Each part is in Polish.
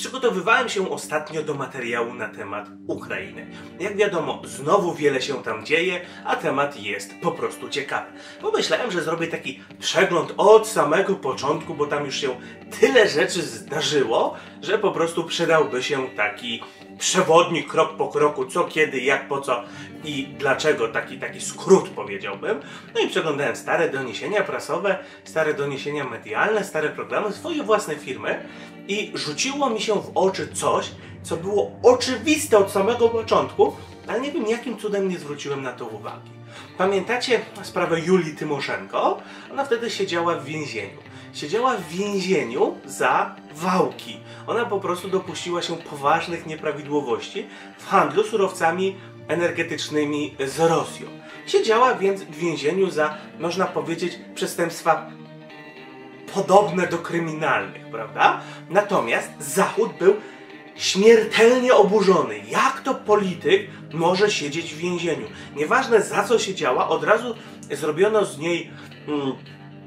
Przygotowywałem się ostatnio do materiału na temat Ukrainy. Jak wiadomo, znowu wiele się tam dzieje, a temat jest po prostu ciekawy. Pomyślałem, że zrobię taki przegląd od samego początku, bo tam już się tyle rzeczy zdarzyło, że po prostu przydałby się taki przewodnik krok po kroku, co, kiedy, jak, po co i dlaczego, taki, taki skrót powiedziałbym. No i przeglądałem stare doniesienia prasowe, stare doniesienia medialne, stare programy, swoje własne firmy i rzuciło mi się w oczy coś, co było oczywiste od samego początku, ale nie wiem jakim cudem nie zwróciłem na to uwagi. Pamiętacie sprawę Julii Tymoszenko? Ona wtedy siedziała w więzieniu. Siedziała w więzieniu za wałki. Ona po prostu dopuściła się poważnych nieprawidłowości w handlu surowcami energetycznymi z Rosją. Siedziała więc w więzieniu za, można powiedzieć, przestępstwa podobne do kryminalnych, prawda? Natomiast Zachód był śmiertelnie oburzony. Jak to polityk może siedzieć w więzieniu? Nieważne za co siedziała, od razu zrobiono z niej mm,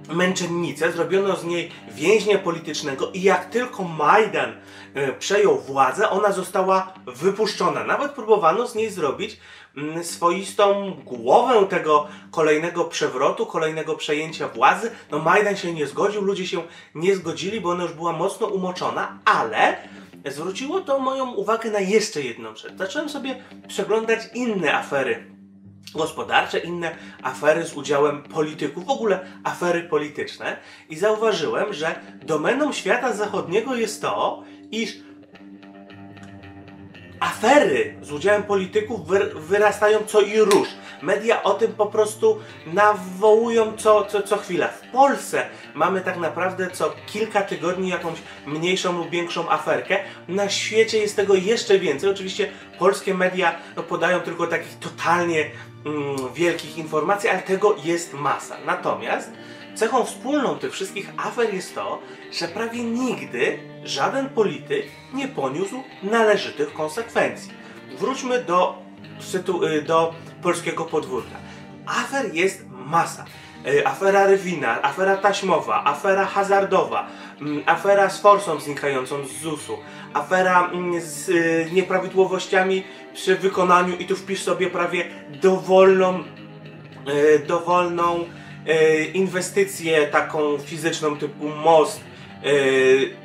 męczennicę, zrobiono z niej więźnia politycznego i jak tylko Majdan e, przejął władzę, ona została wypuszczona. Nawet próbowano z niej zrobić mm, swoistą głowę tego kolejnego przewrotu, kolejnego przejęcia władzy. No Majdan się nie zgodził, ludzie się nie zgodzili, bo ona już była mocno umoczona, ale zwróciło to moją uwagę na jeszcze jedną rzecz. Zacząłem sobie przeglądać inne afery gospodarcze, inne afery z udziałem polityków, w ogóle afery polityczne. I zauważyłem, że domeną świata zachodniego jest to, iż afery z udziałem polityków wyrastają co i róż. Media o tym po prostu nawołują co, co, co chwila. W Polsce mamy tak naprawdę co kilka tygodni jakąś mniejszą lub większą aferkę. Na świecie jest tego jeszcze więcej. Oczywiście polskie media no, podają tylko takich totalnie mm, wielkich informacji, ale tego jest masa. Natomiast cechą wspólną tych wszystkich afer jest to, że prawie nigdy żaden polityk nie poniósł należytych konsekwencji. Wróćmy do, y, do polskiego podwórka. Afer jest masa. Y, afera Rywina, afera taśmowa, afera hazardowa, mm, afera z forsą znikającą z ZUS-u, afera mm, z y, nieprawidłowościami przy wykonaniu i tu wpisz sobie prawie dowolną, dowolną inwestycję taką fizyczną typu most,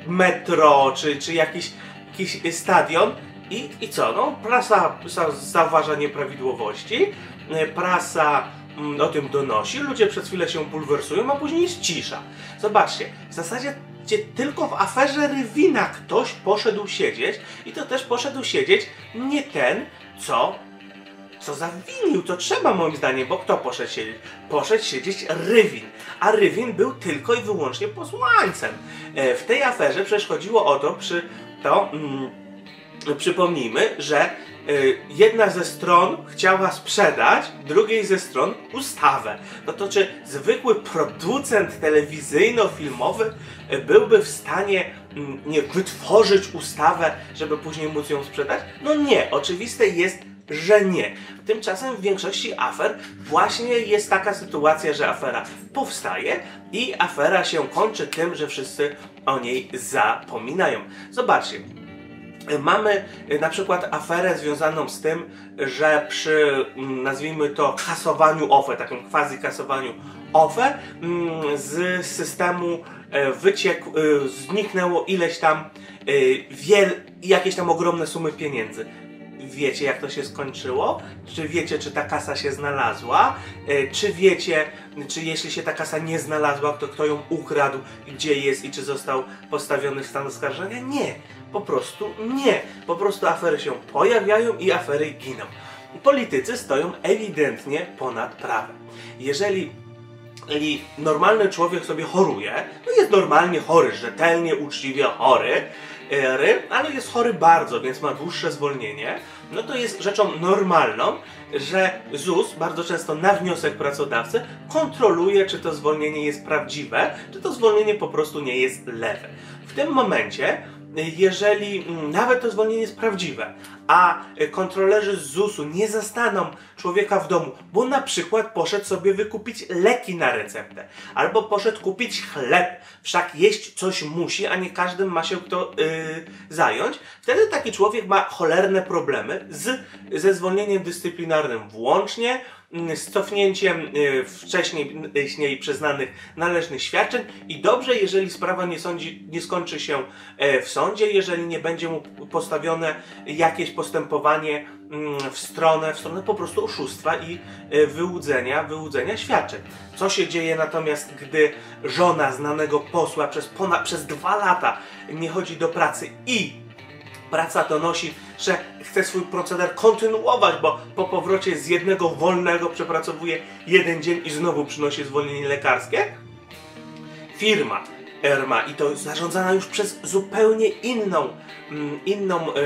metro czy, czy jakiś, jakiś stadion i, I co? No, prasa zauważa nieprawidłowości, e, prasa mm, o tym donosi, ludzie przez chwilę się bulwersują, a później jest cisza. Zobaczcie, w zasadzie tylko w aferze Rywina ktoś poszedł siedzieć i to też poszedł siedzieć nie ten, co co zawinił, to trzeba moim zdaniem, bo kto poszedł siedzieć? Poszedł siedzieć Rywin, a Rywin był tylko i wyłącznie posłańcem. E, w tej aferze przecież chodziło o to, przy to... Mm, przypomnijmy, że y, jedna ze stron chciała sprzedać drugiej ze stron ustawę. No to czy zwykły producent telewizyjno-filmowy y, byłby w stanie mm, nie wytworzyć ustawę, żeby później móc ją sprzedać? No nie, oczywiste jest, że nie. Tymczasem w większości afer właśnie jest taka sytuacja, że afera powstaje i afera się kończy tym, że wszyscy o niej zapominają. Zobaczcie, Mamy y, na przykład aferę związaną z tym, że przy, mm, nazwijmy to, kasowaniu OFE, takim quasi kasowaniu OFE, mm, z systemu e, wyciekł, y, zniknęło ileś tam y, wiel, jakieś tam ogromne sumy pieniędzy wiecie, jak to się skończyło? Czy wiecie, czy ta kasa się znalazła? E, czy wiecie, czy jeśli się ta kasa nie znalazła, to kto ją ukradł, gdzie jest i czy został postawiony w stan oskarżenia? Nie. Po prostu nie. Po prostu afery się pojawiają i afery giną. Politycy stoją ewidentnie ponad prawem. Jeżeli jeżeli normalny człowiek sobie choruje, no jest normalnie chory, rzetelnie, uczciwie chory, ale jest chory bardzo, więc ma dłuższe zwolnienie, no to jest rzeczą normalną, że ZUS bardzo często na wniosek pracodawcy kontroluje, czy to zwolnienie jest prawdziwe, czy to zwolnienie po prostu nie jest lewe. W tym momencie jeżeli mm, nawet to zwolnienie jest prawdziwe, a kontrolerzy z ZUS-u nie zastaną człowieka w domu, bo na przykład poszedł sobie wykupić leki na receptę, albo poszedł kupić chleb, wszak jeść coś musi, a nie każdym ma się kto yy, zająć, wtedy taki człowiek ma cholerne problemy z, ze zwolnieniem dyscyplinarnym włącznie, z cofnięciem y, wcześniej przyznanych należnych świadczeń i dobrze, jeżeli sprawa nie, sądzi, nie skończy się e, w sądzie, jeżeli nie będzie mu postawione jakieś postępowanie mm, w stronę, w stronę po prostu oszustwa i e, wyłudzenia, wyłudzenia świadczeń. Co się dzieje natomiast, gdy żona znanego posła przez, ponad, przez dwa lata nie chodzi do pracy i praca donosi, że chce swój proceder kontynuować, bo po powrocie z jednego wolnego przepracowuje jeden dzień i znowu przynosi zwolnienie lekarskie? Firma Erma i to zarządzana już przez zupełnie inną, mm, inną, e,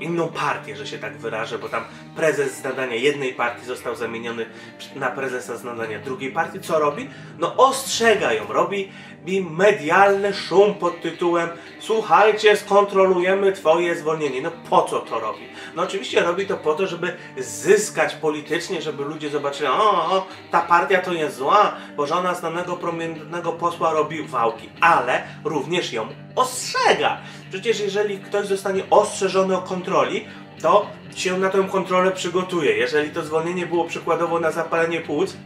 inną partię, że się tak wyrażę, bo tam prezes z nadania jednej partii został zamieniony na prezesa z nadania drugiej partii. Co robi? No ostrzega ją, robi mi medialny szum pod tytułem słuchajcie, skontrolujemy twoje zwolnienie. No po co to robi? No oczywiście robi to po to, żeby zyskać politycznie, żeby ludzie zobaczyli, o, o ta partia to jest zła, bo żona znanego promiennego posła robi wałki, ale również ją ostrzega. Przecież jeżeli ktoś zostanie ostrzeżony o kontroli, to się na tę kontrolę przygotuje. Jeżeli to zwolnienie było przykładowo na zapalenie płuc,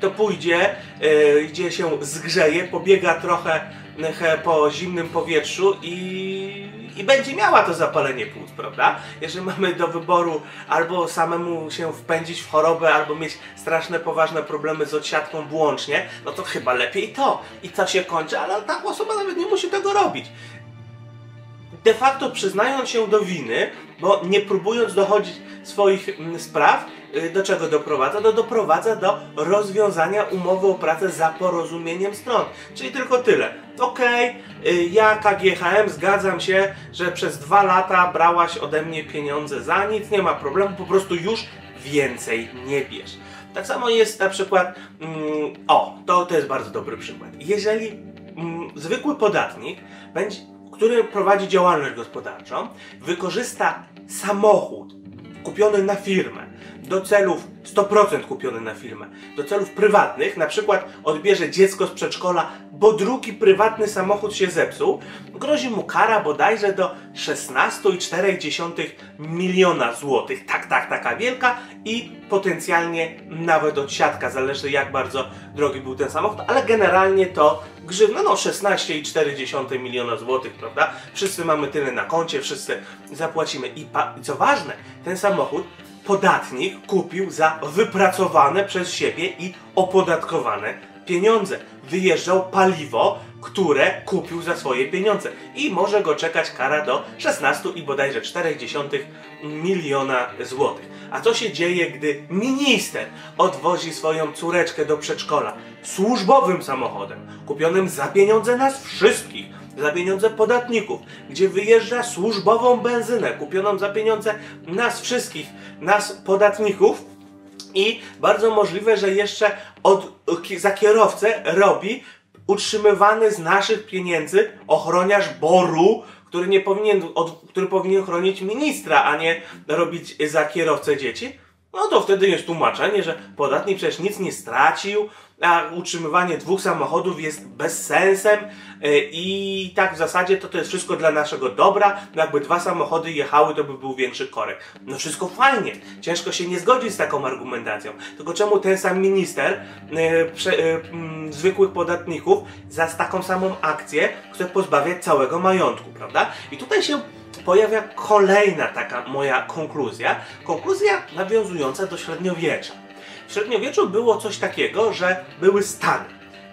to pójdzie, yy, gdzie się zgrzeje, pobiega trochę yy, po zimnym powietrzu i, i będzie miała to zapalenie płuc, prawda? Jeżeli mamy do wyboru albo samemu się wpędzić w chorobę, albo mieć straszne, poważne problemy z odsiadką włącznie, no to chyba lepiej to. I to się kończy, ale ta osoba nawet nie musi tego robić de facto przyznając się do winy, bo nie próbując dochodzić swoich mm, spraw, y, do czego doprowadza? Do doprowadza do rozwiązania umowy o pracę za porozumieniem stron. Czyli tylko tyle. Okej, okay, ja KGHM zgadzam się, że przez dwa lata brałaś ode mnie pieniądze za nic, nie ma problemu, po prostu już więcej nie bierz. Tak samo jest na przykład, mm, o, to, to jest bardzo dobry przykład. Jeżeli mm, zwykły podatnik będzie który prowadzi działalność gospodarczą, wykorzysta samochód kupiony na firmę do celów 100% kupiony na firmę, do celów prywatnych, na przykład odbierze dziecko z przedszkola, bo drugi prywatny samochód się zepsuł, grozi mu kara bodajże do 16,4 miliona złotych. Tak, tak, taka wielka i potencjalnie nawet odsiadka, zależy jak bardzo drogi był ten samochód, ale generalnie to grzywna, no 16,4 miliona złotych, prawda? Wszyscy mamy tyle na koncie, wszyscy zapłacimy. I, I co ważne, ten samochód podatnik kupił za wypracowane przez siebie i opodatkowane pieniądze. Wyjeżdżał paliwo, które kupił za swoje pieniądze. I może go czekać kara do 16 i bodajże 0,4 miliona złotych. A co się dzieje, gdy minister odwozi swoją córeczkę do przedszkola służbowym samochodem, kupionym za pieniądze nas wszystkich, za pieniądze podatników, gdzie wyjeżdża służbową benzynę kupioną za pieniądze nas wszystkich, nas podatników i bardzo możliwe, że jeszcze od, za kierowcę robi utrzymywany z naszych pieniędzy ochroniarz boru, który nie powinien, od, który powinien chronić ministra, a nie robić za kierowcę dzieci. No to wtedy jest tłumaczenie, że podatnik przecież nic nie stracił, a utrzymywanie dwóch samochodów jest bezsensem e, i tak w zasadzie to to jest wszystko dla naszego dobra. No jakby dwa samochody jechały, to by był większy korek. No wszystko fajnie. Ciężko się nie zgodzić z taką argumentacją. Tylko czemu ten sam minister e, prze, e, m, zwykłych podatników za taką samą akcję chce pozbawiać całego majątku, prawda? I tutaj się pojawia kolejna taka moja konkluzja. Konkluzja nawiązująca do średniowiecza. W średniowieczu było coś takiego, że były stany.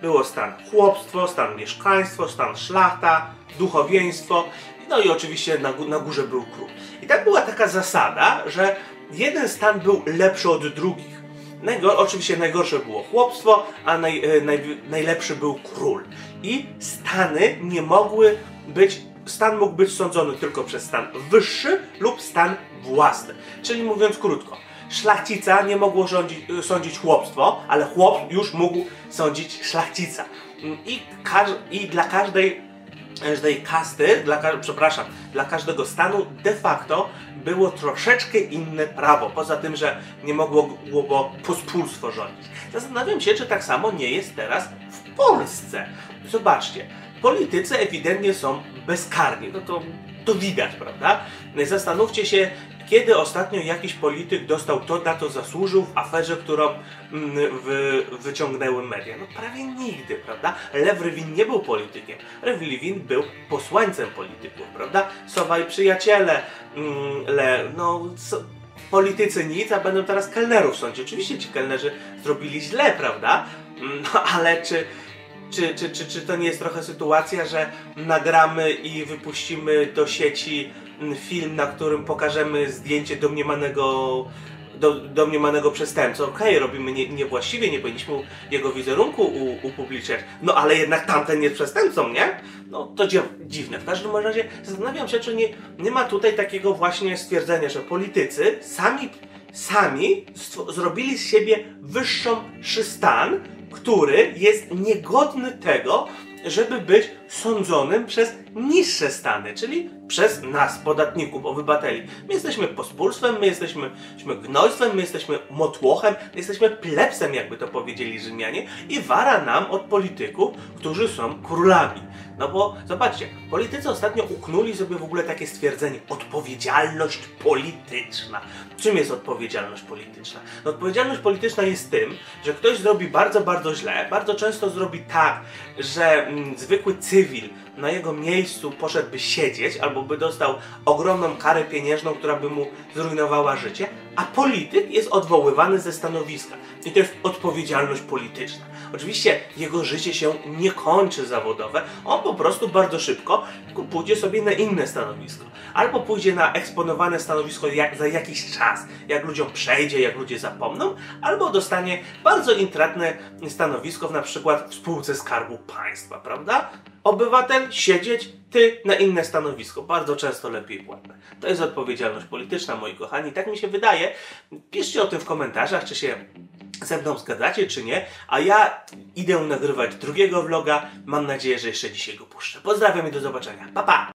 Było stan chłopstwo, stan mieszkaństwo, stan szlachta, duchowieństwo, no i oczywiście na, na górze był król. I tak była taka zasada, że jeden stan był lepszy od drugich. Najgor oczywiście najgorsze było chłopstwo, a naj, e, naj, najlepszy był król. I stany nie mogły być, stan mógł być sądzony tylko przez stan wyższy lub stan własny. Czyli mówiąc krótko, szlachcica nie mogło rządzić, sądzić chłopstwo, ale chłop już mógł sądzić szlachcica. I, I dla każdej każdej kasty, dla, przepraszam, dla każdego stanu de facto było troszeczkę inne prawo, poza tym, że nie mogło go pospólstwo rządzić. Zastanawiam się, czy tak samo nie jest teraz w Polsce. Zobaczcie, politycy ewidentnie są bezkarni, no to, to widać, prawda? Zastanówcie się, kiedy ostatnio jakiś polityk dostał to, na to zasłużył w aferze, którą mm, wy, wyciągnęły media? No prawie nigdy, prawda? Lew Rywin nie był politykiem. Lew Rywin był posłańcem polityków, prawda? Sowa i przyjaciele, mm, le, no... So, politycy nic, a będą teraz kelnerów sądzić. Oczywiście ci kelnerzy zrobili źle, prawda? No ale czy, czy, czy, czy, czy to nie jest trochę sytuacja, że nagramy i wypuścimy do sieci mm, film, na którym pokażemy zdjęcie domniemanego do, domniemanego przestępcy. Okej, robimy nie, niewłaściwie, nie powinniśmy jego wizerunku u, upubliczniać, no ale jednak tamten jest przestępcą, nie? No to dziwne. W każdym razie zastanawiam się, czy nie, nie ma tutaj takiego właśnie stwierdzenia, że politycy sami, sami zrobili z siebie wyższą stan, który jest niegodny tego, żeby być sądzonym przez niższe stany, czyli przez nas, podatników, obywateli. My jesteśmy pospólstwem, my jesteśmy, jesteśmy gnojstwem, my jesteśmy motłochem, my jesteśmy plebsem, jakby to powiedzieli Rzymianie, i wara nam od polityków, którzy są królami. No bo zobaczcie, politycy ostatnio uknuli sobie w ogóle takie stwierdzenie odpowiedzialność polityczna. Czym jest odpowiedzialność polityczna? No, odpowiedzialność polityczna jest tym, że ktoś zrobi bardzo, bardzo źle, bardzo często zrobi tak, że mm, zwykły cywil na jego miejscu poszedłby siedzieć albo by dostał ogromną karę pieniężną, która by mu zrujnowała życie, a polityk jest odwoływany ze stanowiska. I to jest odpowiedzialność polityczna. Oczywiście jego życie się nie kończy zawodowe, on po prostu bardzo szybko pójdzie sobie na inne stanowisko. Albo pójdzie na eksponowane stanowisko jak, za jakiś czas, jak ludziom przejdzie, jak ludzie zapomną, albo dostanie bardzo intratne stanowisko na przykład w spółce Skarbu Państwa, prawda? Obywatel siedzieć, ty na inne stanowisko, bardzo często lepiej płatne. To jest odpowiedzialność polityczna, moi kochani, tak mi się wydaje. Piszcie o tym w komentarzach, czy się ze mną zgadzacie, czy nie, a ja idę nagrywać drugiego vloga. Mam nadzieję, że jeszcze dzisiaj go puszczę. Pozdrawiam i do zobaczenia. Pa, pa!